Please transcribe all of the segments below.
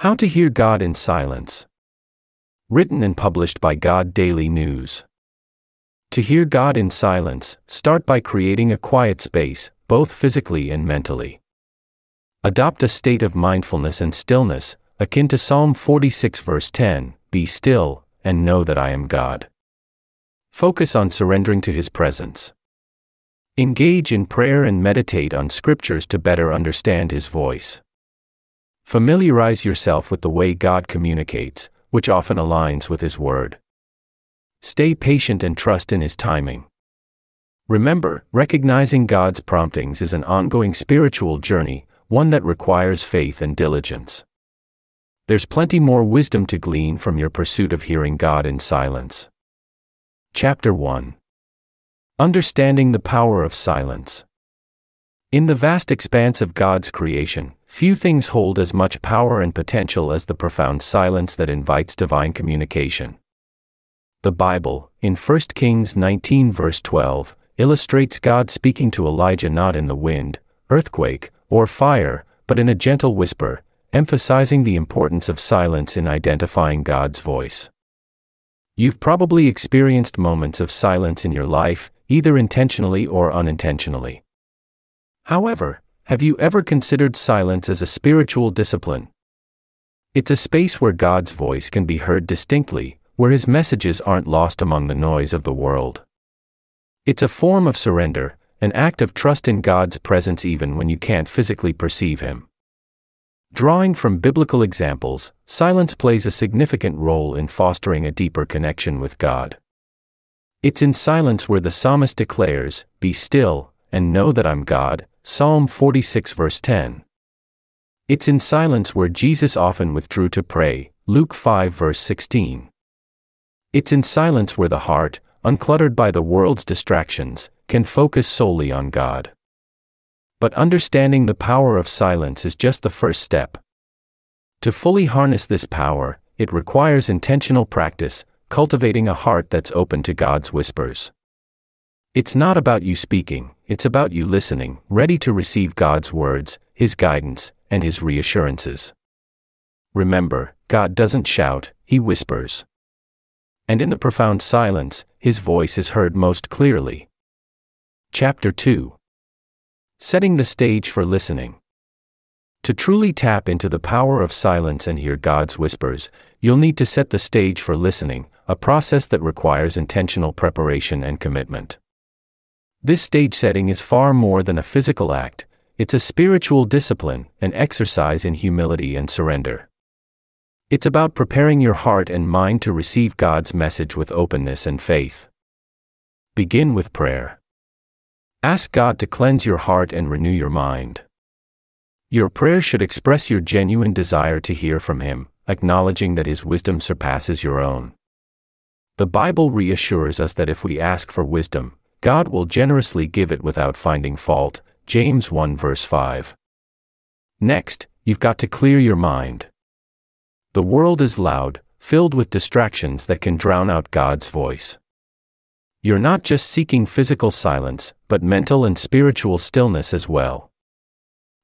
How to Hear God in Silence. Written and published by God Daily News. To hear God in silence, start by creating a quiet space, both physically and mentally. Adopt a state of mindfulness and stillness, akin to Psalm 46, verse 10 Be still, and know that I am God. Focus on surrendering to His presence. Engage in prayer and meditate on scriptures to better understand His voice. Familiarize yourself with the way God communicates, which often aligns with His Word. Stay patient and trust in His timing. Remember, recognizing God's promptings is an ongoing spiritual journey, one that requires faith and diligence. There's plenty more wisdom to glean from your pursuit of hearing God in silence. Chapter 1 Understanding the Power of Silence. In the vast expanse of God's creation, few things hold as much power and potential as the profound silence that invites divine communication. The Bible, in 1 Kings 19 verse 12, illustrates God speaking to Elijah not in the wind, earthquake, or fire, but in a gentle whisper, emphasizing the importance of silence in identifying God's voice. You've probably experienced moments of silence in your life, either intentionally or unintentionally. However, have you ever considered silence as a spiritual discipline? It's a space where God's voice can be heard distinctly, where his messages aren't lost among the noise of the world. It's a form of surrender, an act of trust in God's presence even when you can't physically perceive him. Drawing from biblical examples, silence plays a significant role in fostering a deeper connection with God. It's in silence where the psalmist declares, Be still, and know that I'm God, Psalm 46 verse 10. It's in silence where Jesus often withdrew to pray, Luke 5 verse 16. It's in silence where the heart, uncluttered by the world's distractions, can focus solely on God. But understanding the power of silence is just the first step. To fully harness this power, it requires intentional practice, cultivating a heart that's open to God's whispers. It's not about you speaking, it's about you listening, ready to receive God's words, His guidance, and His reassurances. Remember, God doesn't shout, He whispers. And in the profound silence, His voice is heard most clearly. Chapter 2 Setting the stage for listening. To truly tap into the power of silence and hear God's whispers, you'll need to set the stage for listening, a process that requires intentional preparation and commitment. This stage setting is far more than a physical act, it's a spiritual discipline, an exercise in humility and surrender. It's about preparing your heart and mind to receive God's message with openness and faith. Begin with prayer. Ask God to cleanse your heart and renew your mind. Your prayer should express your genuine desire to hear from Him, acknowledging that His wisdom surpasses your own. The Bible reassures us that if we ask for wisdom, God will generously give it without finding fault. James 1 verse 5. Next, you've got to clear your mind. The world is loud, filled with distractions that can drown out God's voice. You're not just seeking physical silence, but mental and spiritual stillness as well.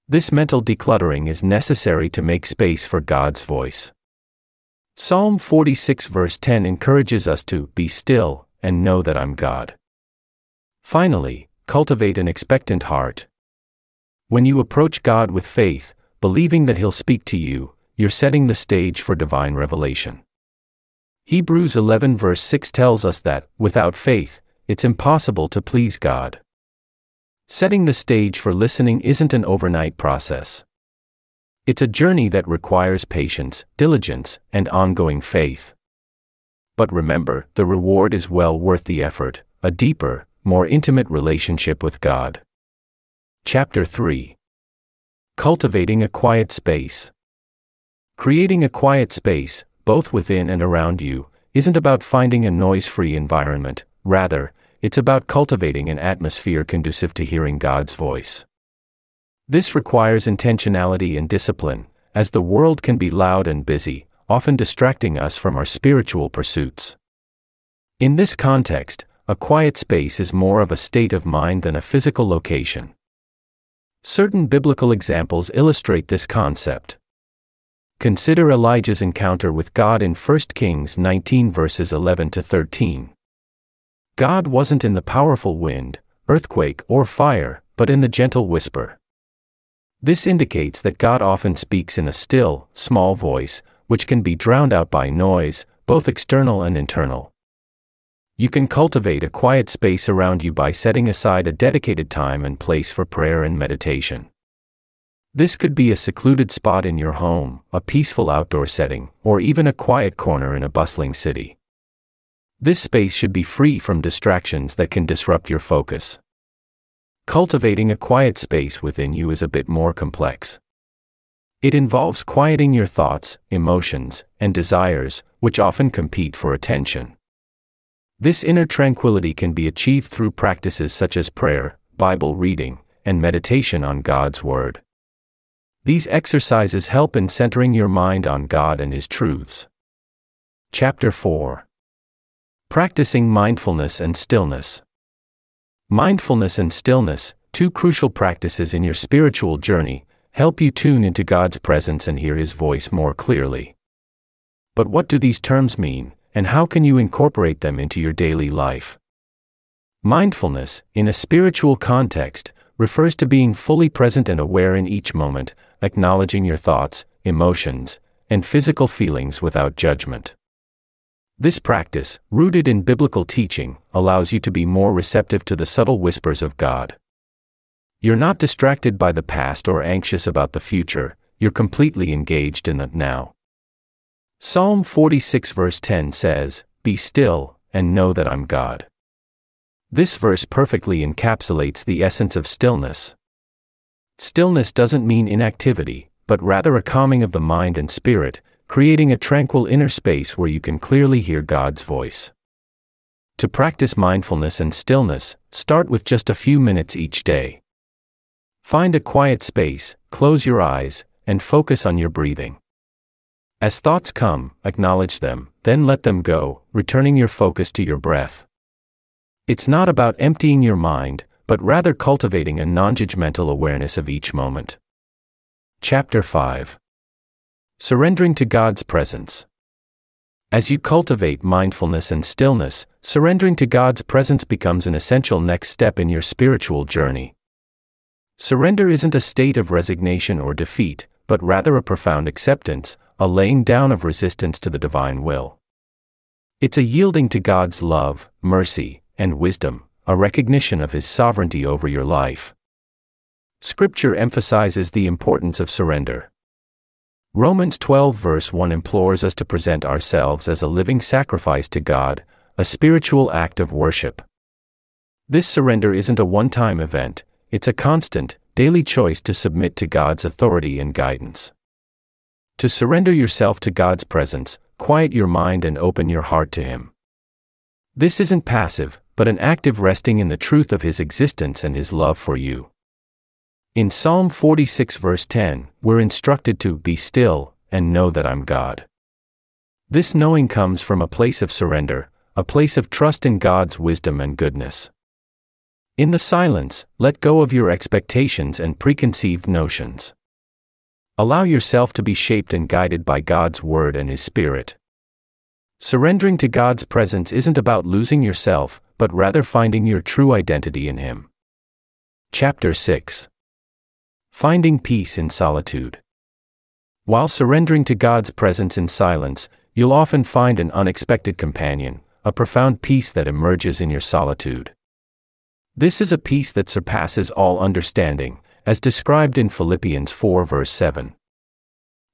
This mental decluttering is necessary to make space for God's voice. Psalm 46 verse 10 encourages us to be still and know that I'm God. Finally, cultivate an expectant heart. When you approach God with faith, believing that He'll speak to you, you're setting the stage for divine revelation. Hebrews 11 verse 6 tells us that, without faith, it's impossible to please God. Setting the stage for listening isn't an overnight process. It's a journey that requires patience, diligence, and ongoing faith. But remember, the reward is well worth the effort, a deeper, more intimate relationship with God. Chapter 3 Cultivating a Quiet Space. Creating a quiet space, both within and around you, isn't about finding a noise free environment, rather, it's about cultivating an atmosphere conducive to hearing God's voice. This requires intentionality and discipline, as the world can be loud and busy, often distracting us from our spiritual pursuits. In this context, a quiet space is more of a state of mind than a physical location. Certain biblical examples illustrate this concept. Consider Elijah's encounter with God in 1 Kings 19 verses 11 to 13. God wasn't in the powerful wind, earthquake, or fire, but in the gentle whisper. This indicates that God often speaks in a still, small voice, which can be drowned out by noise, both external and internal. You can cultivate a quiet space around you by setting aside a dedicated time and place for prayer and meditation. This could be a secluded spot in your home, a peaceful outdoor setting, or even a quiet corner in a bustling city. This space should be free from distractions that can disrupt your focus. Cultivating a quiet space within you is a bit more complex. It involves quieting your thoughts, emotions, and desires, which often compete for attention. This inner tranquility can be achieved through practices such as prayer, Bible reading, and meditation on God's Word. These exercises help in centering your mind on God and His truths. Chapter 4 Practicing mindfulness and stillness. Mindfulness and stillness, two crucial practices in your spiritual journey, help you tune into God's presence and hear His voice more clearly. But what do these terms mean, and how can you incorporate them into your daily life? Mindfulness, in a spiritual context, refers to being fully present and aware in each moment, acknowledging your thoughts, emotions, and physical feelings without judgment. This practice, rooted in biblical teaching, allows you to be more receptive to the subtle whispers of God. You're not distracted by the past or anxious about the future, you're completely engaged in the now. Psalm 46 verse 10 says, Be still, and know that I'm God. This verse perfectly encapsulates the essence of stillness. Stillness doesn't mean inactivity, but rather a calming of the mind and spirit, creating a tranquil inner space where you can clearly hear God's voice. To practice mindfulness and stillness, start with just a few minutes each day. Find a quiet space, close your eyes, and focus on your breathing. As thoughts come, acknowledge them, then let them go, returning your focus to your breath. It's not about emptying your mind, but rather cultivating a non judgmental awareness of each moment. Chapter 5 Surrendering to God's presence. As you cultivate mindfulness and stillness, surrendering to God's presence becomes an essential next step in your spiritual journey. Surrender isn't a state of resignation or defeat, but rather a profound acceptance, a laying down of resistance to the divine will. It's a yielding to God's love, mercy, and wisdom, a recognition of His sovereignty over your life. Scripture emphasizes the importance of surrender. Romans 12 verse 1 implores us to present ourselves as a living sacrifice to God, a spiritual act of worship. This surrender isn't a one time event, it's a constant, daily choice to submit to God's authority and guidance. To surrender yourself to God's presence, quiet your mind and open your heart to Him. This isn't passive, but an active resting in the truth of His existence and His love for you. In Psalm 46, verse 10, we're instructed to be still and know that I'm God. This knowing comes from a place of surrender, a place of trust in God's wisdom and goodness. In the silence, let go of your expectations and preconceived notions. Allow yourself to be shaped and guided by God's Word and His Spirit. Surrendering to God's presence isn't about losing yourself, but rather finding your true identity in Him. Chapter 6 Finding peace in solitude. While surrendering to God's presence in silence, you'll often find an unexpected companion, a profound peace that emerges in your solitude. This is a peace that surpasses all understanding, as described in Philippians 4 verse 7.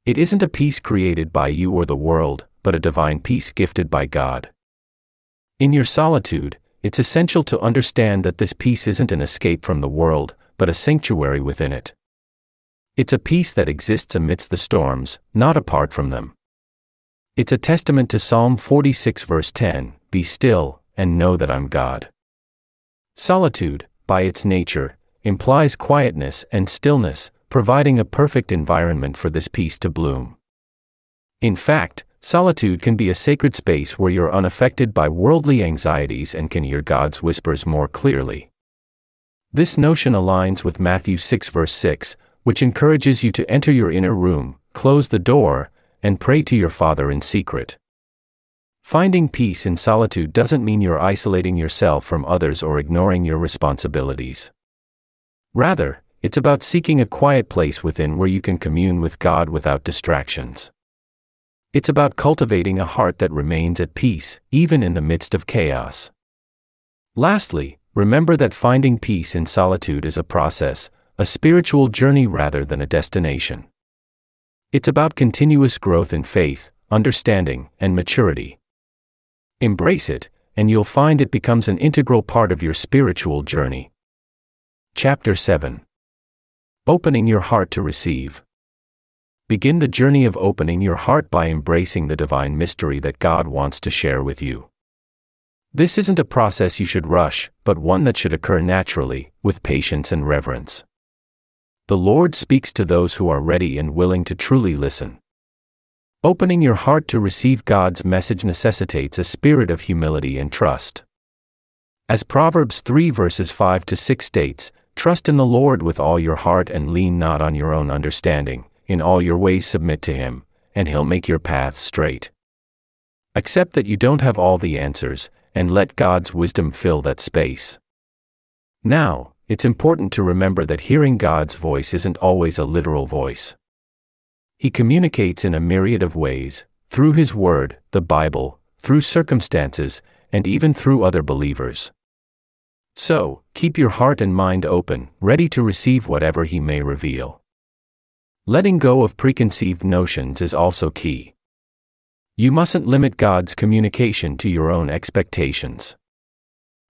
It isn't a peace created by you or the world, but a divine peace gifted by God. In your solitude, it's essential to understand that this peace isn't an escape from the world, but a sanctuary within it. It's a peace that exists amidst the storms, not apart from them. It's a testament to Psalm 46, verse 10 Be still, and know that I'm God. Solitude, by its nature, implies quietness and stillness, providing a perfect environment for this peace to bloom. In fact, solitude can be a sacred space where you're unaffected by worldly anxieties and can hear God's whispers more clearly. This notion aligns with Matthew 6, verse 6, which encourages you to enter your inner room, close the door, and pray to your Father in secret. Finding peace in solitude doesn't mean you're isolating yourself from others or ignoring your responsibilities. Rather, it's about seeking a quiet place within where you can commune with God without distractions. It's about cultivating a heart that remains at peace, even in the midst of chaos. Lastly, remember that finding peace in solitude is a process, a spiritual journey rather than a destination. It's about continuous growth in faith, understanding, and maturity. Embrace it, and you'll find it becomes an integral part of your spiritual journey. Chapter 7 Opening Your Heart to Receive. Begin the journey of opening your heart by embracing the divine mystery that God wants to share with you. This isn't a process you should rush, but one that should occur naturally, with patience and reverence. The Lord speaks to those who are ready and willing to truly listen. Opening your heart to receive God's message necessitates a spirit of humility and trust. As Proverbs 3 verses 5 to 6 states, Trust in the Lord with all your heart and lean not on your own understanding, in all your ways submit to Him, and He'll make your paths straight. Accept that you don't have all the answers, and let God's wisdom fill that space. Now, it's important to remember that hearing God's voice isn't always a literal voice. He communicates in a myriad of ways through His Word, the Bible, through circumstances, and even through other believers. So, keep your heart and mind open, ready to receive whatever He may reveal. Letting go of preconceived notions is also key. You mustn't limit God's communication to your own expectations.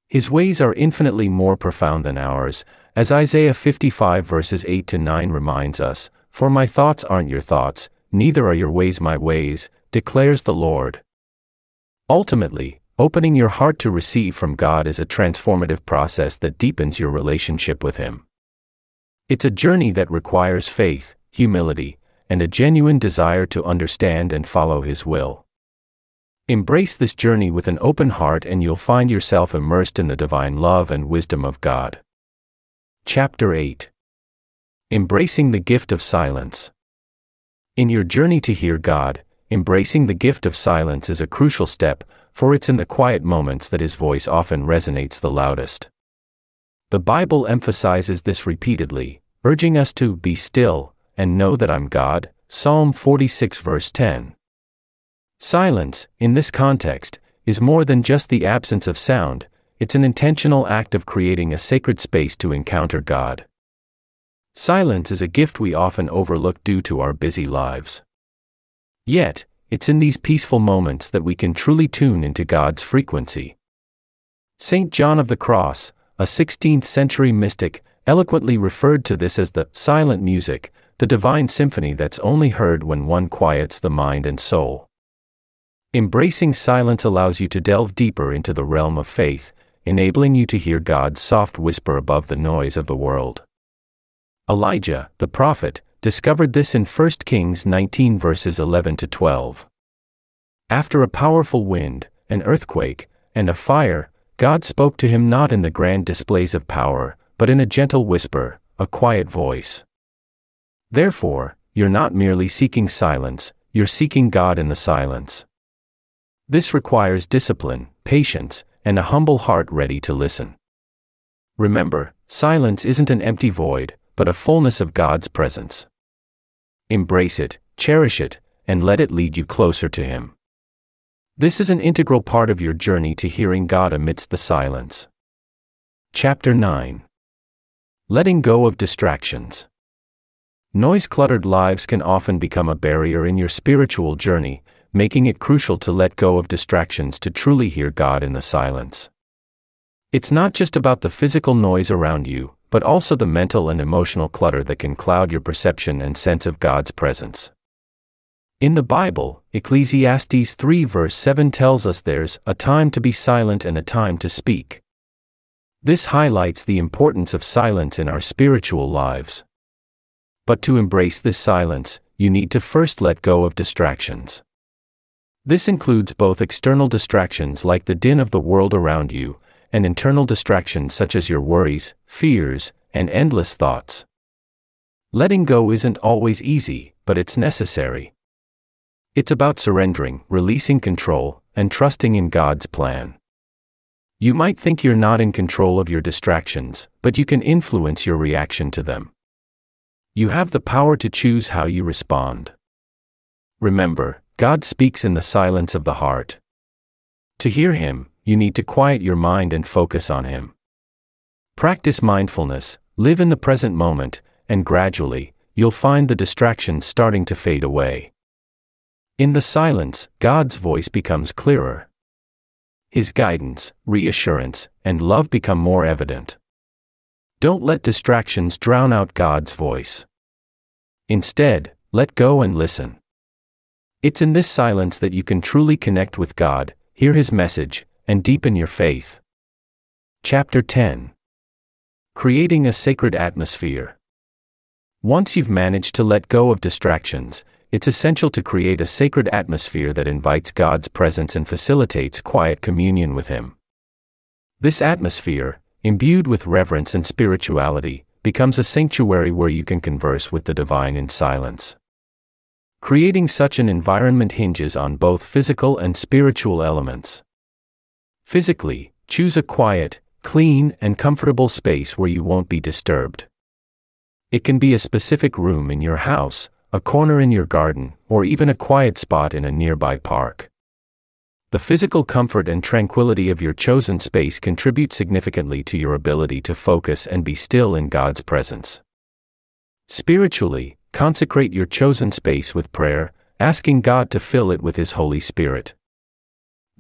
His ways are infinitely more profound than ours, as Isaiah 55 verses 8 to 9 reminds us For my thoughts aren't your thoughts, neither are your ways my ways, declares the Lord. Ultimately, opening your heart to receive from God is a transformative process that deepens your relationship with Him. It's a journey that requires faith, humility, and a genuine desire to understand and follow His will. Embrace this journey with an open heart and you'll find yourself immersed in the divine love and wisdom of God. Chapter 8 Embracing the Gift of Silence. In your journey to hear God, embracing the gift of silence is a crucial step, for it's in the quiet moments that His voice often resonates the loudest. The Bible emphasizes this repeatedly, urging us to be still and know that I'm God, Psalm 46 verse 10. Silence, in this context, is more than just the absence of sound, it's an intentional act of creating a sacred space to encounter God. Silence is a gift we often overlook due to our busy lives. Yet, it's in these peaceful moments that we can truly tune into God's frequency. St. John of the Cross, a 16th century mystic, eloquently referred to this as the silent music, the divine symphony that's only heard when one quiets the mind and soul. Embracing silence allows you to delve deeper into the realm of faith, enabling you to hear God's soft whisper above the noise of the world. Elijah, the prophet, discovered this in 1 Kings 19 verses 11 to 12. After a powerful wind, an earthquake, and a fire, God spoke to him not in the grand displays of power, but in a gentle whisper, a quiet voice. Therefore, you're not merely seeking silence, you're seeking God in the silence. This requires discipline, patience, and a humble heart ready to listen. Remember, silence isn't an empty void, but a fullness of God's presence. Embrace it, cherish it, and let it lead you closer to Him. This is an integral part of your journey to hearing God amidst the silence. Chapter 9 Letting Go of Distractions Noise cluttered lives can often become a barrier in your spiritual journey, making it crucial to let go of distractions to truly hear God in the silence. It's not just about the physical noise around you, but also the mental and emotional clutter that can cloud your perception and sense of God's presence. In the Bible, Ecclesiastes 3 verse 7 tells us there's a time to be silent and a time to speak. This highlights the importance of silence in our spiritual lives. But to embrace this silence, you need to first let go of distractions. This includes both external distractions like the din of the world around you, and internal distractions such as your worries, fears, and endless thoughts. Letting go isn't always easy, but it's necessary. It's about surrendering, releasing control, and trusting in God's plan. You might think you're not in control of your distractions, but you can influence your reaction to them. You have the power to choose how you respond. Remember, God speaks in the silence of the heart. To hear Him, you need to quiet your mind and focus on Him. Practice mindfulness, live in the present moment, and gradually, you'll find the distractions starting to fade away. In the silence, God's voice becomes clearer. His guidance, reassurance, and love become more evident. Don't let distractions drown out God's voice. Instead, let go and listen. It's in this silence that you can truly connect with God, hear His message, and deepen your faith. Chapter 10 Creating a Sacred Atmosphere. Once you've managed to let go of distractions, it's essential to create a sacred atmosphere that invites God's presence and facilitates quiet communion with Him. This atmosphere, imbued with reverence and spirituality, becomes a sanctuary where you can converse with the divine in silence. Creating such an environment hinges on both physical and spiritual elements. Physically, choose a quiet, clean, and comfortable space where you won't be disturbed. It can be a specific room in your house, a corner in your garden, or even a quiet spot in a nearby park. The physical comfort and tranquility of your chosen space contribute significantly to your ability to focus and be still in God's presence. Spiritually, consecrate your chosen space with prayer, asking God to fill it with His Holy Spirit.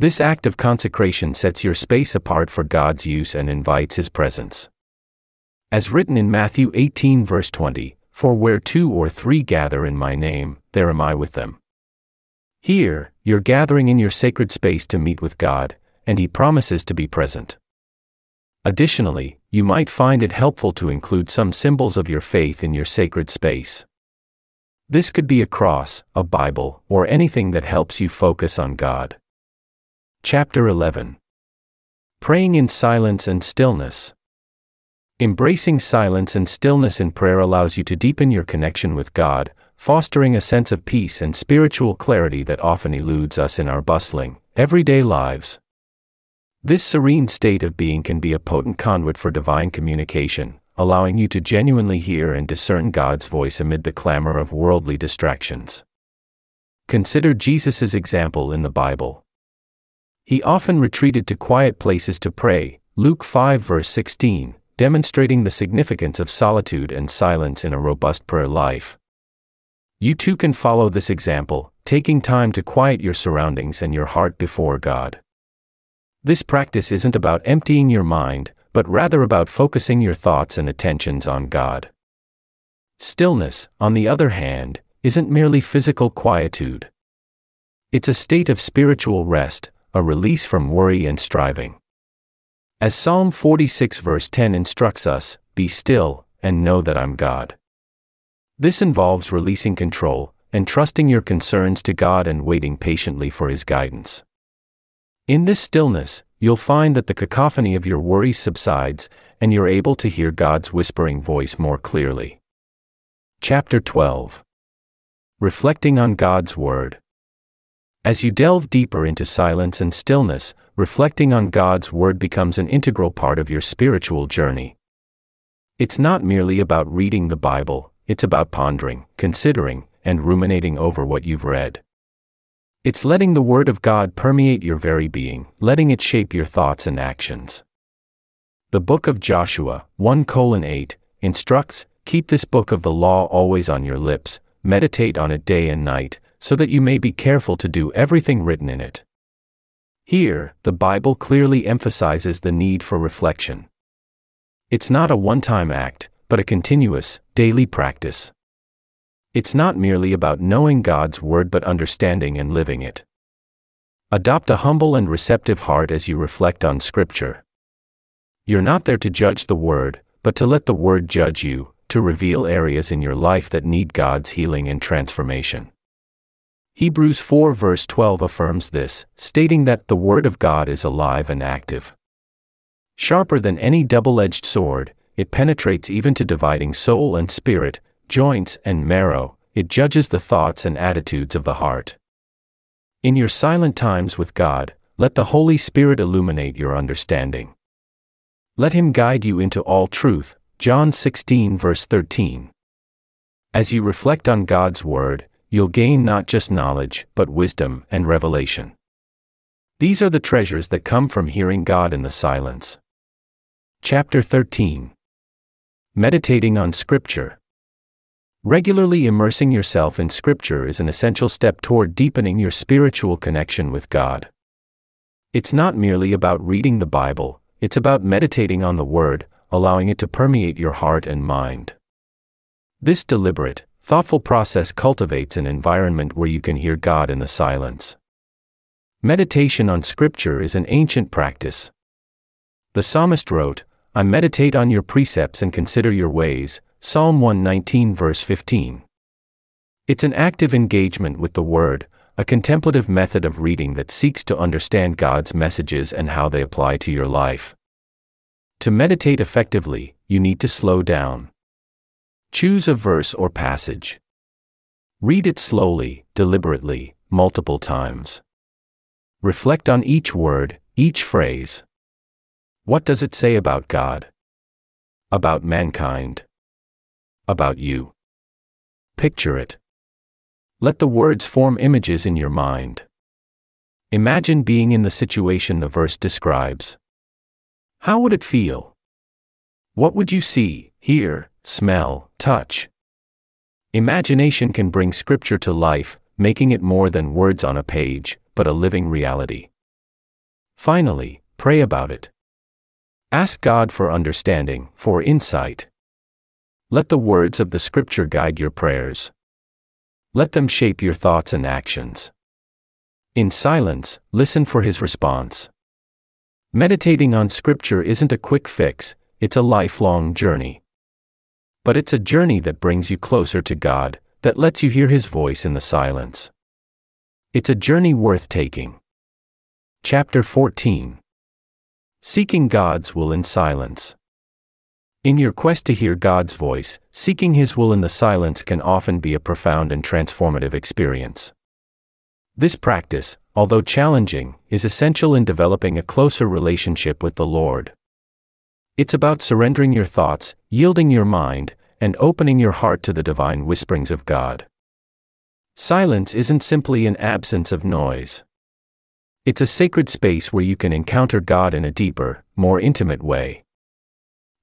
This act of consecration sets your space apart for God's use and invites His presence. As written in Matthew 18, verse 20, for where two or three gather in my name, there am I with them. Here, you're gathering in your sacred space to meet with God, and He promises to be present. Additionally, you might find it helpful to include some symbols of your faith in your sacred space. This could be a cross, a Bible, or anything that helps you focus on God. Chapter 11 Praying in Silence and Stillness. Embracing silence and stillness in prayer allows you to deepen your connection with God, fostering a sense of peace and spiritual clarity that often eludes us in our bustling, everyday lives. This serene state of being can be a potent conduit for divine communication, allowing you to genuinely hear and discern God's voice amid the clamor of worldly distractions. Consider Jesus' example in the Bible. He often retreated to quiet places to pray, Luke 5 verse 16, demonstrating the significance of solitude and silence in a robust prayer life. You too can follow this example, taking time to quiet your surroundings and your heart before God. This practice isn't about emptying your mind, but rather about focusing your thoughts and attentions on God. Stillness, on the other hand, isn't merely physical quietude. It's a state of spiritual rest, a release from worry and striving. As Psalm 46 verse 10 instructs us, be still, and know that I'm God. This involves releasing control, and trusting your concerns to God and waiting patiently for His guidance. In this stillness, you'll find that the cacophony of your worries subsides, and you're able to hear God's whispering voice more clearly. Chapter 12 Reflecting on God's Word. As you delve deeper into silence and stillness, reflecting on God's Word becomes an integral part of your spiritual journey. It's not merely about reading the Bible, it's about pondering, considering, and ruminating over what you've read. It's letting the Word of God permeate your very being, letting it shape your thoughts and actions. The book of Joshua, 1 8, instructs Keep this book of the law always on your lips, meditate on it day and night, so that you may be careful to do everything written in it. Here, the Bible clearly emphasizes the need for reflection. It's not a one time act, but a continuous, daily practice. It's not merely about knowing God's Word but understanding and living it. Adopt a humble and receptive heart as you reflect on Scripture. You're not there to judge the Word, but to let the Word judge you, to reveal areas in your life that need God's healing and transformation. Hebrews 4 verse 12 affirms this, stating that the Word of God is alive and active. Sharper than any double edged sword, it penetrates even to dividing soul and spirit, joints and marrow, it judges the thoughts and attitudes of the heart. In your silent times with God, let the Holy Spirit illuminate your understanding. Let Him guide you into all truth. John 16, verse 13. As you reflect on God's Word, you'll gain not just knowledge, but wisdom and revelation. These are the treasures that come from hearing God in the silence. Chapter 13 Meditating on Scripture. Regularly immersing yourself in Scripture is an essential step toward deepening your spiritual connection with God. It's not merely about reading the Bible, it's about meditating on the Word, allowing it to permeate your heart and mind. This deliberate, thoughtful process cultivates an environment where you can hear God in the silence. Meditation on Scripture is an ancient practice. The psalmist wrote, I meditate on your precepts and consider your ways, Psalm 119, verse 15. It's an active engagement with the Word, a contemplative method of reading that seeks to understand God's messages and how they apply to your life. To meditate effectively, you need to slow down. Choose a verse or passage. Read it slowly, deliberately, multiple times. Reflect on each word, each phrase. What does it say about God? About mankind? About you? Picture it. Let the words form images in your mind. Imagine being in the situation the verse describes. How would it feel? What would you see, hear, smell, touch? Imagination can bring scripture to life, making it more than words on a page, but a living reality. Finally, pray about it. Ask God for understanding, for insight. Let the words of the Scripture guide your prayers. Let them shape your thoughts and actions. In silence, listen for His response. Meditating on Scripture isn't a quick fix, it's a lifelong journey. But it's a journey that brings you closer to God, that lets you hear His voice in the silence. It's a journey worth taking. Chapter 14 Seeking God's Will in Silence. In your quest to hear God's voice, seeking His will in the silence can often be a profound and transformative experience. This practice, although challenging, is essential in developing a closer relationship with the Lord. It's about surrendering your thoughts, yielding your mind, and opening your heart to the divine whisperings of God. Silence isn't simply an absence of noise. It's a sacred space where you can encounter God in a deeper, more intimate way.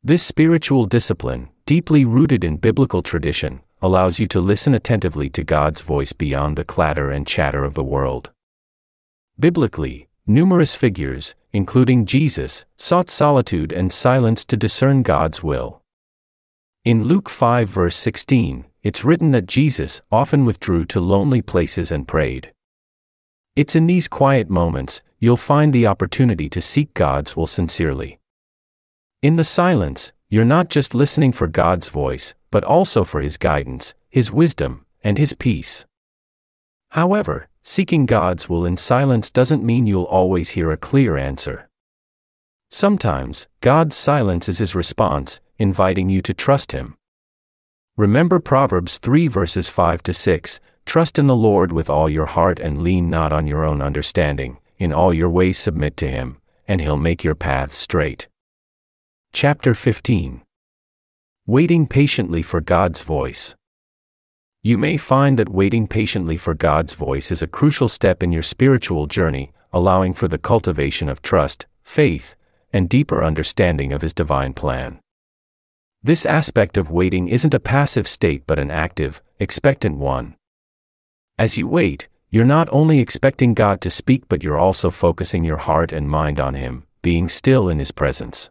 This spiritual discipline, deeply rooted in biblical tradition, allows you to listen attentively to God's voice beyond the clatter and chatter of the world. Biblically, numerous figures, including Jesus, sought solitude and silence to discern God's will. In Luke 5, verse 16, it's written that Jesus often withdrew to lonely places and prayed. It's in these quiet moments you'll find the opportunity to seek God's will sincerely. In the silence, you're not just listening for God's voice, but also for His guidance, His wisdom, and His peace. However, seeking God's will in silence doesn't mean you'll always hear a clear answer. Sometimes, God's silence is His response, inviting you to trust Him. Remember Proverbs 3 verses 5 to 6 Trust in the Lord with all your heart and lean not on your own understanding, in all your ways submit to Him, and He'll make your paths straight. Chapter 15 Waiting patiently for God's voice. You may find that waiting patiently for God's voice is a crucial step in your spiritual journey, allowing for the cultivation of trust, faith, and deeper understanding of His divine plan. This aspect of waiting isn't a passive state but an active, expectant one. As you wait, you're not only expecting God to speak but you're also focusing your heart and mind on Him, being still in His presence.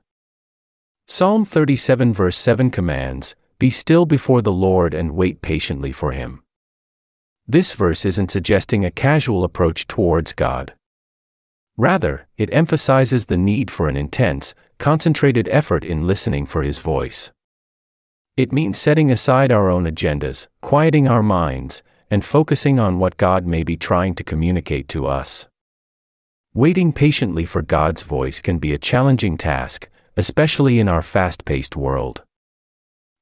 Psalm 37 verse 7 commands, Be still before the Lord and wait patiently for Him. This verse isn't suggesting a casual approach towards God. Rather, it emphasizes the need for an intense, concentrated effort in listening for His voice. It means setting aside our own agendas, quieting our minds, and focusing on what God may be trying to communicate to us. Waiting patiently for God's voice can be a challenging task, especially in our fast paced world.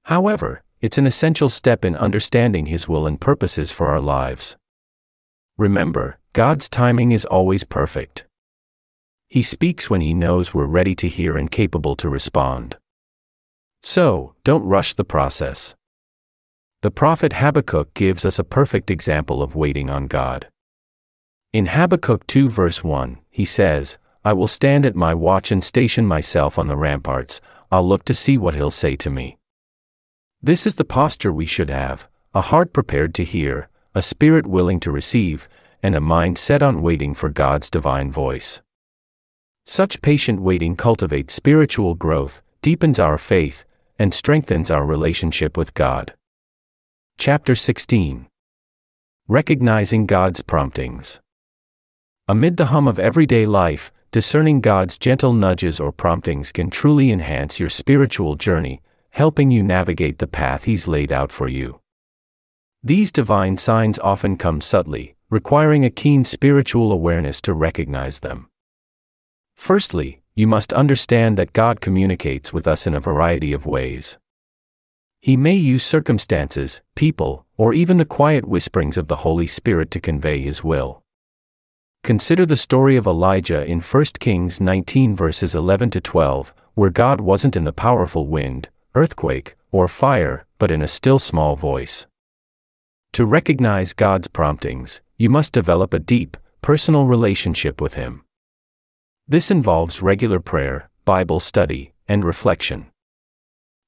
However, it's an essential step in understanding His will and purposes for our lives. Remember, God's timing is always perfect. He speaks when he knows we're ready to hear and capable to respond. So, don't rush the process. The prophet Habakkuk gives us a perfect example of waiting on God. In Habakkuk 2 verse 1, he says, I will stand at my watch and station myself on the ramparts, I'll look to see what he'll say to me. This is the posture we should have a heart prepared to hear, a spirit willing to receive, and a mind set on waiting for God's divine voice. Such patient waiting cultivates spiritual growth, deepens our faith, and strengthens our relationship with God. Chapter 16 Recognizing God's Promptings. Amid the hum of everyday life, discerning God's gentle nudges or promptings can truly enhance your spiritual journey, helping you navigate the path He's laid out for you. These divine signs often come subtly, requiring a keen spiritual awareness to recognize them. Firstly, you must understand that God communicates with us in a variety of ways. He may use circumstances, people, or even the quiet whisperings of the Holy Spirit to convey His will. Consider the story of Elijah in 1 Kings 19 verses 11 to 12, where God wasn't in the powerful wind, earthquake, or fire, but in a still small voice. To recognize God's promptings, you must develop a deep, personal relationship with Him. This involves regular prayer, Bible study, and reflection.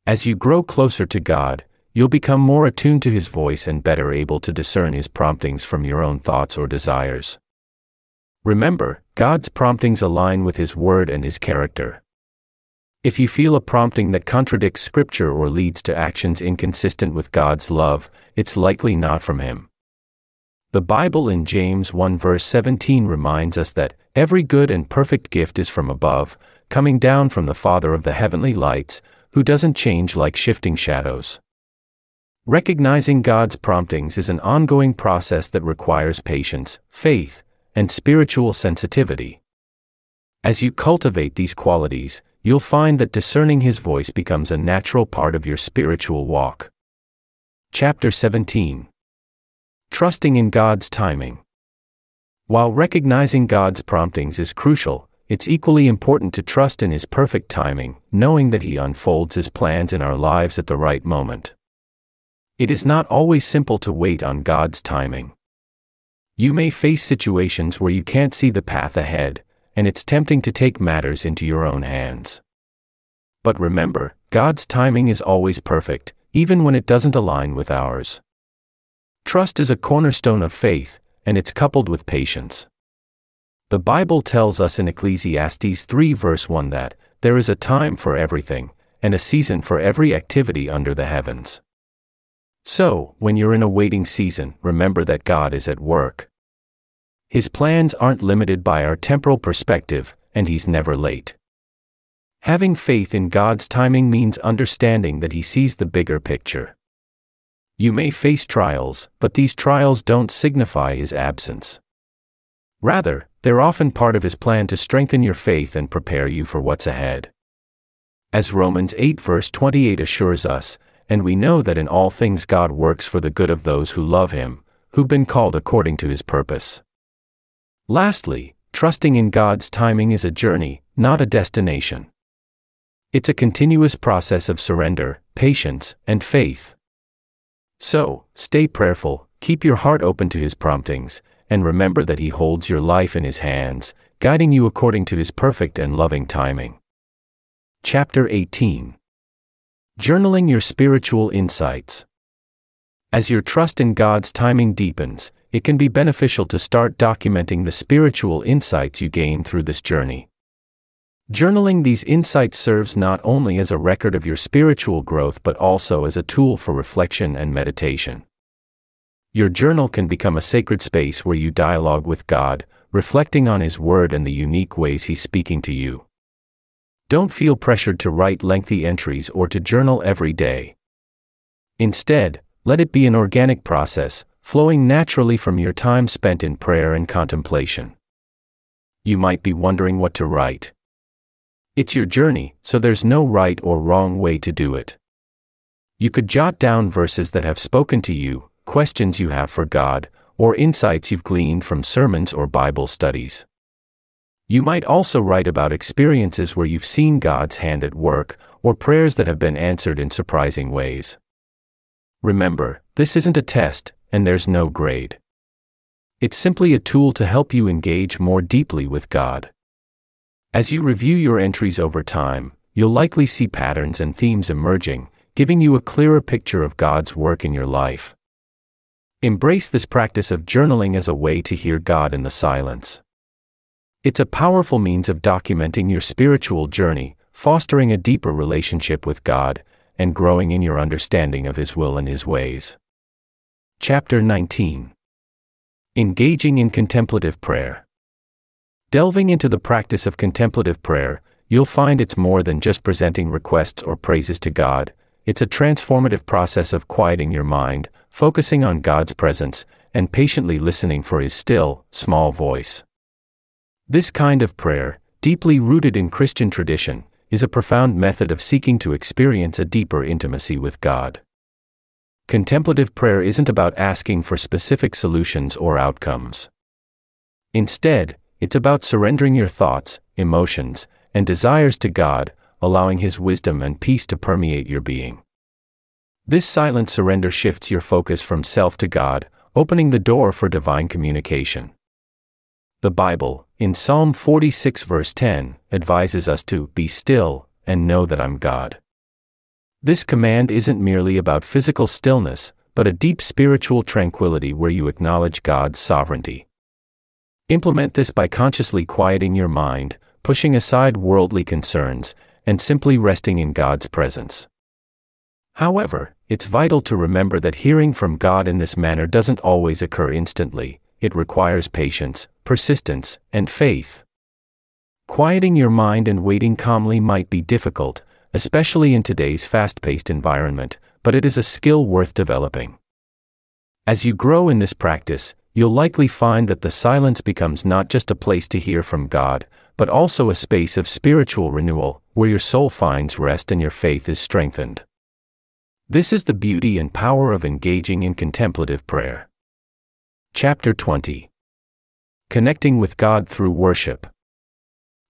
As you grow closer to God, you'll become more attuned to His voice and better able to discern His promptings from your own thoughts or desires. Remember, God's promptings align with His Word and His character. If you feel a prompting that contradicts Scripture or leads to actions inconsistent with God's love, it's likely not from Him. The Bible in James 1 verse 17 reminds us that every good and perfect gift is from above, coming down from the Father of the heavenly lights, who doesn't change like shifting shadows. Recognizing God's promptings is an ongoing process that requires patience, faith, and spiritual sensitivity. As you cultivate these qualities, you'll find that discerning His voice becomes a natural part of your spiritual walk. Chapter 17 Trusting in God's Timing. While recognizing God's promptings is crucial, it's equally important to trust in His perfect timing, knowing that He unfolds His plans in our lives at the right moment. It is not always simple to wait on God's timing. You may face situations where you can't see the path ahead, and it's tempting to take matters into your own hands. But remember, God's timing is always perfect, even when it doesn't align with ours. Trust is a cornerstone of faith, and it's coupled with patience. The Bible tells us in Ecclesiastes 3 verse 1 that, there is a time for everything, and a season for every activity under the heavens. So, when you're in a waiting season, remember that God is at work. His plans aren't limited by our temporal perspective, and He's never late. Having faith in God's timing means understanding that He sees the bigger picture. You may face trials, but these trials don't signify His absence. Rather, they're often part of His plan to strengthen your faith and prepare you for what's ahead. As Romans 8 verse 28 assures us, and we know that in all things God works for the good of those who love Him, who've been called according to His purpose. Lastly, trusting in God's timing is a journey, not a destination. It's a continuous process of surrender, patience, and faith. So, stay prayerful, keep your heart open to His promptings, and remember that He holds your life in His hands, guiding you according to His perfect and loving timing. Chapter 18 Journaling Your Spiritual Insights. As your trust in God's timing deepens, it can be beneficial to start documenting the spiritual insights you gain through this journey. Journaling these insights serves not only as a record of your spiritual growth but also as a tool for reflection and meditation. Your journal can become a sacred space where you dialogue with God, reflecting on His Word and the unique ways He's speaking to you. Don't feel pressured to write lengthy entries or to journal every day. Instead, let it be an organic process, flowing naturally from your time spent in prayer and contemplation. You might be wondering what to write. It's your journey, so there's no right or wrong way to do it. You could jot down verses that have spoken to you, questions you have for God, or insights you've gleaned from sermons or Bible studies. You might also write about experiences where you've seen God's hand at work, or prayers that have been answered in surprising ways. Remember, this isn't a test, and there's no grade. It's simply a tool to help you engage more deeply with God. As you review your entries over time, you'll likely see patterns and themes emerging, giving you a clearer picture of God's work in your life. Embrace this practice of journaling as a way to hear God in the silence. It's a powerful means of documenting your spiritual journey, fostering a deeper relationship with God, and growing in your understanding of His will and His ways. Chapter 19 Engaging in Contemplative Prayer. Delving into the practice of contemplative prayer, you'll find it's more than just presenting requests or praises to God, it's a transformative process of quieting your mind, focusing on God's presence, and patiently listening for His still, small voice. This kind of prayer, deeply rooted in Christian tradition, is a profound method of seeking to experience a deeper intimacy with God. Contemplative prayer isn't about asking for specific solutions or outcomes. Instead, it's about surrendering your thoughts, emotions, and desires to God, allowing His wisdom and peace to permeate your being. This silent surrender shifts your focus from self to God, opening the door for divine communication. The Bible, in Psalm 46, verse 10, advises us to be still and know that I'm God. This command isn't merely about physical stillness, but a deep spiritual tranquility where you acknowledge God's sovereignty. Implement this by consciously quieting your mind, pushing aside worldly concerns, and simply resting in God's presence. However, it's vital to remember that hearing from God in this manner doesn't always occur instantly, it requires patience, persistence, and faith. Quieting your mind and waiting calmly might be difficult, especially in today's fast paced environment, but it is a skill worth developing. As you grow in this practice, you'll likely find that the silence becomes not just a place to hear from God, but also a space of spiritual renewal, where your soul finds rest and your faith is strengthened. This is the beauty and power of engaging in contemplative prayer. Chapter 20 Connecting with God through Worship.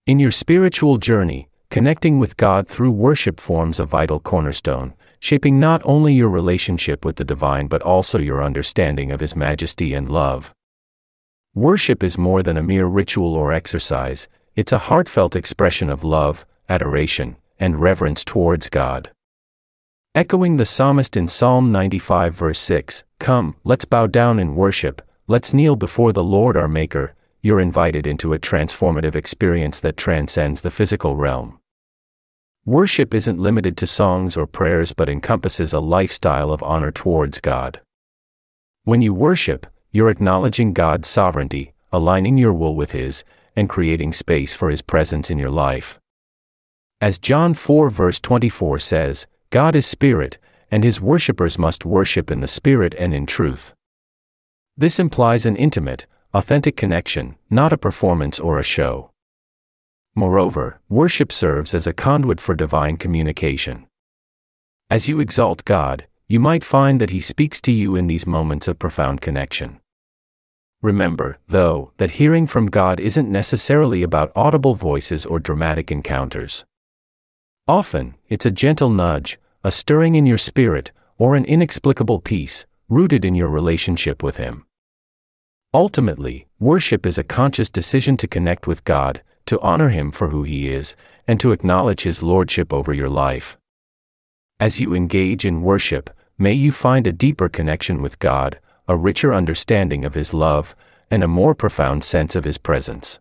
In your spiritual journey, Connecting with God through worship forms a vital cornerstone, shaping not only your relationship with the divine but also your understanding of His majesty and love. Worship is more than a mere ritual or exercise, it's a heartfelt expression of love, adoration, and reverence towards God. Echoing the psalmist in Psalm 95, verse 6 Come, let's bow down and worship, let's kneel before the Lord our Maker, you're invited into a transformative experience that transcends the physical realm. Worship isn't limited to songs or prayers but encompasses a lifestyle of honor towards God. When you worship, you're acknowledging God's sovereignty, aligning your will with His, and creating space for His presence in your life. As John 4 verse 24 says, God is spirit, and His worshippers must worship in the spirit and in truth. This implies an intimate, authentic connection, not a performance or a show. Moreover, worship serves as a conduit for divine communication. As you exalt God, you might find that He speaks to you in these moments of profound connection. Remember, though, that hearing from God isn't necessarily about audible voices or dramatic encounters. Often, it's a gentle nudge, a stirring in your spirit, or an inexplicable peace, rooted in your relationship with Him. Ultimately, worship is a conscious decision to connect with God, to honor Him for who He is, and to acknowledge His Lordship over your life. As you engage in worship, may you find a deeper connection with God, a richer understanding of His love, and a more profound sense of His presence.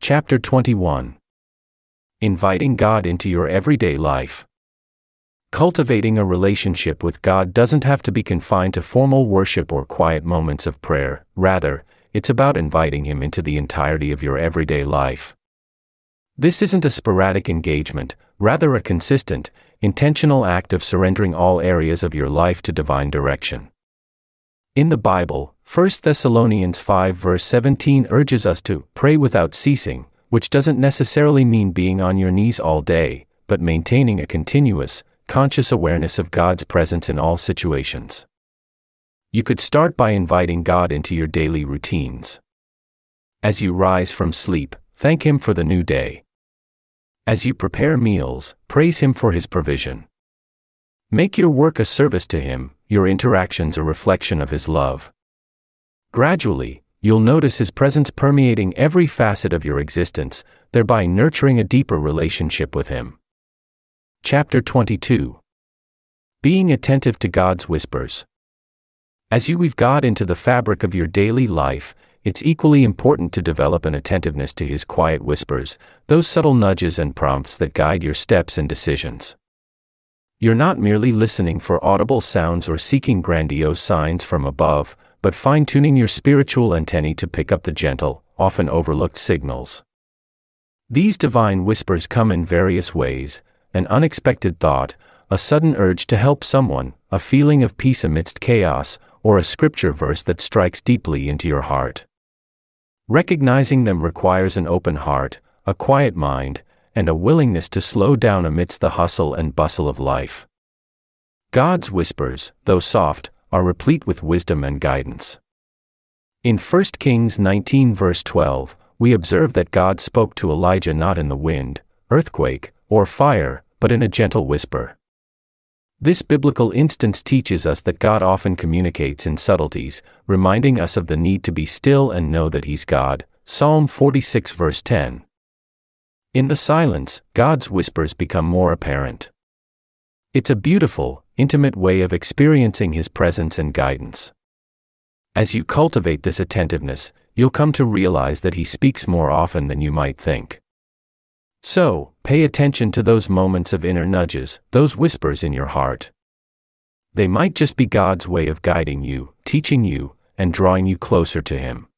Chapter 21 Inviting God into your everyday life. Cultivating a relationship with God doesn't have to be confined to formal worship or quiet moments of prayer, rather, it's about inviting Him into the entirety of your everyday life. This isn't a sporadic engagement, rather, a consistent, intentional act of surrendering all areas of your life to divine direction. In the Bible, 1 Thessalonians 5 verse 17 urges us to pray without ceasing, which doesn't necessarily mean being on your knees all day, but maintaining a continuous, conscious awareness of God's presence in all situations. You could start by inviting God into your daily routines. As you rise from sleep, thank Him for the new day. As you prepare meals, praise Him for His provision. Make your work a service to Him, your interactions a reflection of His love. Gradually, you'll notice His presence permeating every facet of your existence, thereby nurturing a deeper relationship with Him. Chapter 22 Being attentive to God's whispers. As you weave God into the fabric of your daily life, it's equally important to develop an attentiveness to His quiet whispers, those subtle nudges and prompts that guide your steps and decisions. You're not merely listening for audible sounds or seeking grandiose signs from above, but fine tuning your spiritual antennae to pick up the gentle, often overlooked signals. These divine whispers come in various ways an unexpected thought, a sudden urge to help someone, a feeling of peace amidst chaos, or a scripture verse that strikes deeply into your heart. Recognizing them requires an open heart, a quiet mind, and a willingness to slow down amidst the hustle and bustle of life. God's whispers, though soft, are replete with wisdom and guidance. In 1 Kings 19, verse 12, we observe that God spoke to Elijah not in the wind, earthquake, or fire, but in a gentle whisper. This biblical instance teaches us that God often communicates in subtleties, reminding us of the need to be still and know that He's God. Psalm 46, verse 10. In the silence, God's whispers become more apparent. It's a beautiful, intimate way of experiencing His presence and guidance. As you cultivate this attentiveness, you'll come to realize that He speaks more often than you might think. So, pay attention to those moments of inner nudges, those whispers in your heart. They might just be God's way of guiding you, teaching you, and drawing you closer to Him.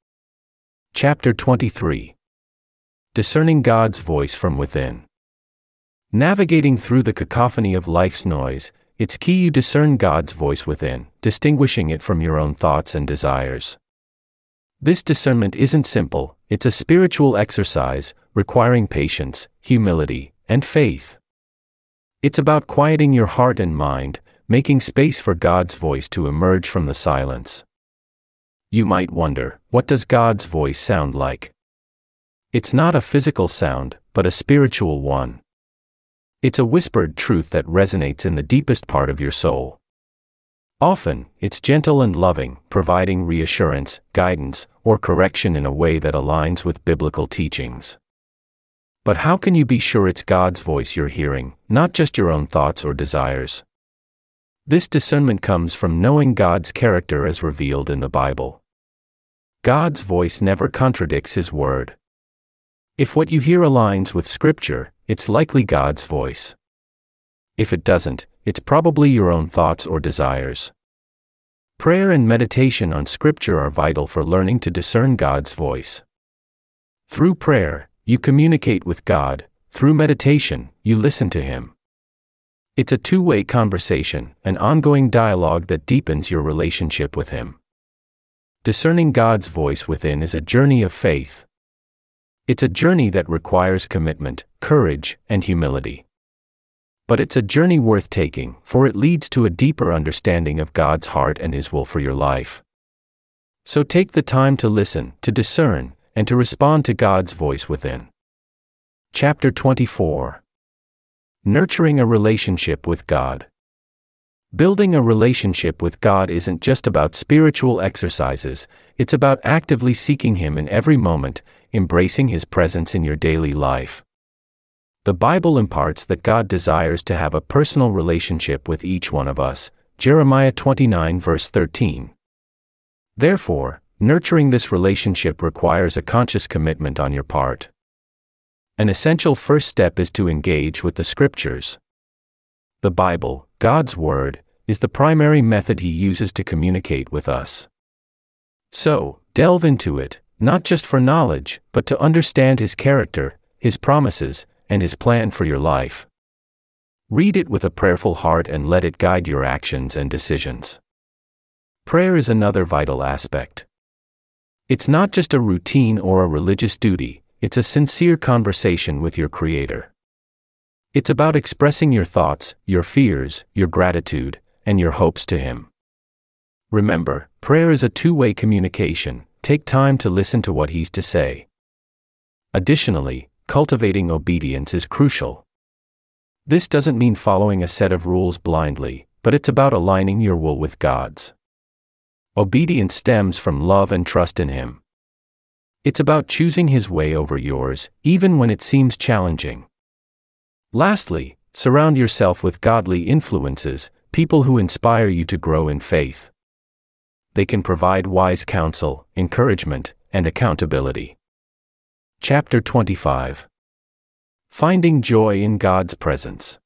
Chapter 23 Discerning God's Voice from Within. Navigating through the cacophony of life's noise, it's key you discern God's voice within, distinguishing it from your own thoughts and desires. This discernment isn't simple, it's a spiritual exercise, requiring patience, humility, and faith. It's about quieting your heart and mind, making space for God's voice to emerge from the silence. You might wonder, what does God's voice sound like? It's not a physical sound, but a spiritual one. It's a whispered truth that resonates in the deepest part of your soul. Often, it's gentle and loving, providing reassurance, guidance, or correction in a way that aligns with biblical teachings. But how can you be sure it's God's voice you're hearing, not just your own thoughts or desires? This discernment comes from knowing God's character as revealed in the Bible. God's voice never contradicts His word. If what you hear aligns with Scripture, it's likely God's voice. If it doesn't, it's probably your own thoughts or desires. Prayer and meditation on Scripture are vital for learning to discern God's voice. Through prayer, you communicate with God, through meditation, you listen to Him. It's a two way conversation, an ongoing dialogue that deepens your relationship with Him. Discerning God's voice within is a journey of faith, it's a journey that requires commitment, courage, and humility. But it's a journey worth taking, for it leads to a deeper understanding of God's heart and His will for your life. So take the time to listen, to discern, and to respond to God's voice within. Chapter 24 Nurturing a Relationship with God. Building a relationship with God isn't just about spiritual exercises, it's about actively seeking Him in every moment, embracing His presence in your daily life. The Bible imparts that God desires to have a personal relationship with each one of us. Jeremiah 29, verse 13. Therefore, nurturing this relationship requires a conscious commitment on your part. An essential first step is to engage with the Scriptures. The Bible, God's Word, is the primary method He uses to communicate with us. So, delve into it, not just for knowledge, but to understand His character, His promises, and His plan for your life. Read it with a prayerful heart and let it guide your actions and decisions. Prayer is another vital aspect. It's not just a routine or a religious duty, it's a sincere conversation with your Creator. It's about expressing your thoughts, your fears, your gratitude, and your hopes to Him. Remember, prayer is a two way communication, take time to listen to what He's to say. Additionally, cultivating obedience is crucial. This doesn't mean following a set of rules blindly, but it's about aligning your will with God's. Obedience stems from love and trust in Him. It's about choosing His way over yours, even when it seems challenging. Lastly, surround yourself with godly influences, people who inspire you to grow in faith. They can provide wise counsel, encouragement, and accountability. Chapter 25 Finding Joy in God's Presence.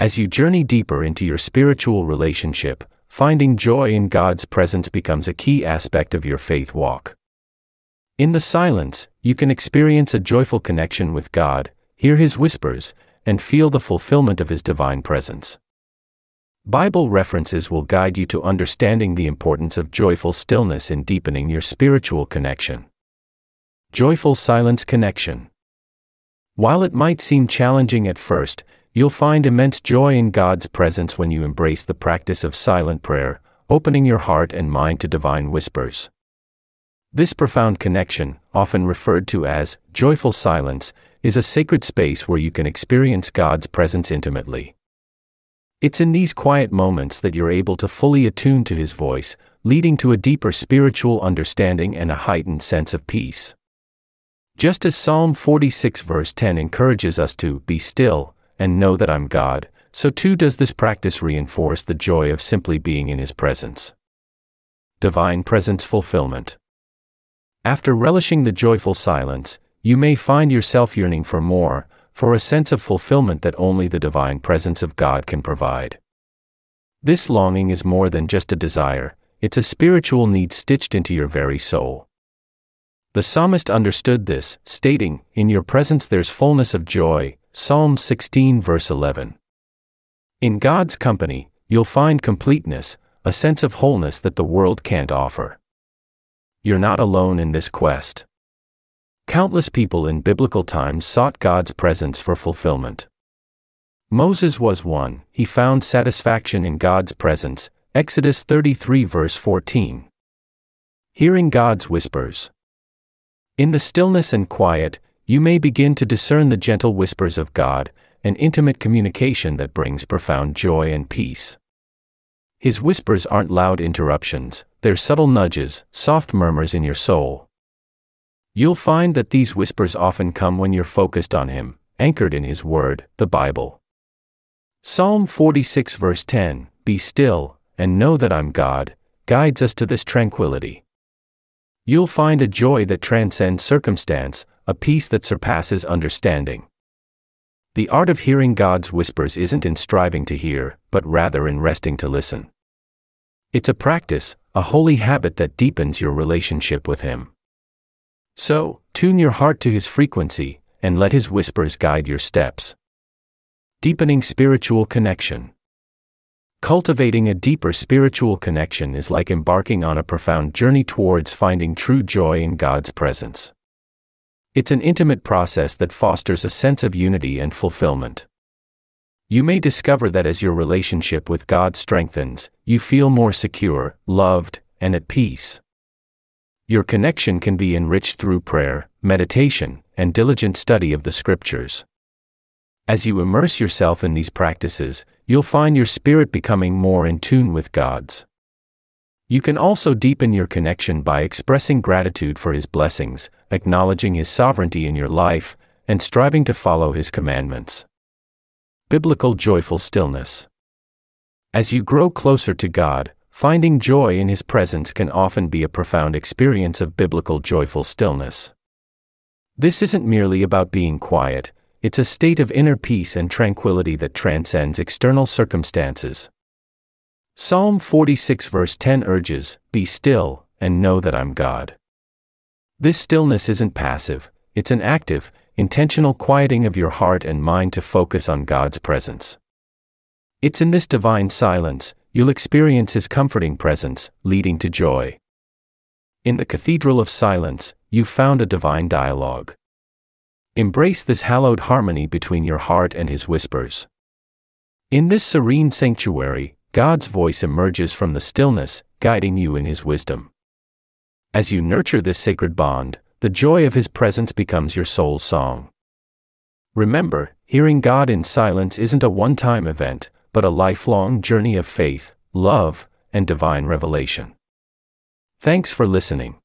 As you journey deeper into your spiritual relationship, finding joy in God's presence becomes a key aspect of your faith walk. In the silence, you can experience a joyful connection with God, hear His whispers, and feel the fulfillment of His divine presence. Bible references will guide you to understanding the importance of joyful stillness in deepening your spiritual connection. Joyful silence connection. While it might seem challenging at first, you'll find immense joy in God's presence when you embrace the practice of silent prayer, opening your heart and mind to divine whispers. This profound connection, often referred to as joyful silence, is a sacred space where you can experience God's presence intimately. It's in these quiet moments that you're able to fully attune to His voice, leading to a deeper spiritual understanding and a heightened sense of peace. Just as Psalm 46 verse 10 encourages us to be still and know that I'm God, so too does this practice reinforce the joy of simply being in His presence. Divine Presence Fulfillment After relishing the joyful silence, you may find yourself yearning for more, for a sense of fulfillment that only the divine presence of God can provide. This longing is more than just a desire, it's a spiritual need stitched into your very soul. The psalmist understood this, stating, In your presence there's fullness of joy. Psalm 16, verse 11. In God's company, you'll find completeness, a sense of wholeness that the world can't offer. You're not alone in this quest. Countless people in biblical times sought God's presence for fulfillment. Moses was one, he found satisfaction in God's presence, Exodus 33, verse 14. Hearing God's whispers. In the stillness and quiet, you may begin to discern the gentle whispers of God, an intimate communication that brings profound joy and peace. His whispers aren't loud interruptions, they're subtle nudges, soft murmurs in your soul. You'll find that these whispers often come when you're focused on Him, anchored in His Word, the Bible. Psalm 46, verse 10 Be still, and know that I'm God, guides us to this tranquility. You'll find a joy that transcends circumstance, a peace that surpasses understanding. The art of hearing God's whispers isn't in striving to hear, but rather in resting to listen. It's a practice, a holy habit that deepens your relationship with Him. So, tune your heart to His frequency, and let His whispers guide your steps. Deepening spiritual connection. Cultivating a deeper spiritual connection is like embarking on a profound journey towards finding true joy in God's presence. It's an intimate process that fosters a sense of unity and fulfillment. You may discover that as your relationship with God strengthens, you feel more secure, loved, and at peace. Your connection can be enriched through prayer, meditation, and diligent study of the Scriptures. As you immerse yourself in these practices, you'll find your spirit becoming more in tune with God's. You can also deepen your connection by expressing gratitude for His blessings, acknowledging His sovereignty in your life, and striving to follow His commandments. Biblical Joyful Stillness As you grow closer to God, finding joy in His presence can often be a profound experience of biblical joyful stillness. This isn't merely about being quiet, it's a state of inner peace and tranquility that transcends external circumstances. Psalm 46 verse 10 urges, Be still, and know that I'm God. This stillness isn't passive, it's an active, intentional quieting of your heart and mind to focus on God's presence. It's in this divine silence, you'll experience His comforting presence, leading to joy. In the Cathedral of Silence, you've found a divine dialogue. Embrace this hallowed harmony between your heart and his whispers. In this serene sanctuary, God's voice emerges from the stillness, guiding you in His wisdom. As you nurture this sacred bond, the joy of His presence becomes your soul's song. Remember, hearing God in silence isn't a one time event, but a lifelong journey of faith, love, and divine revelation. Thanks for listening.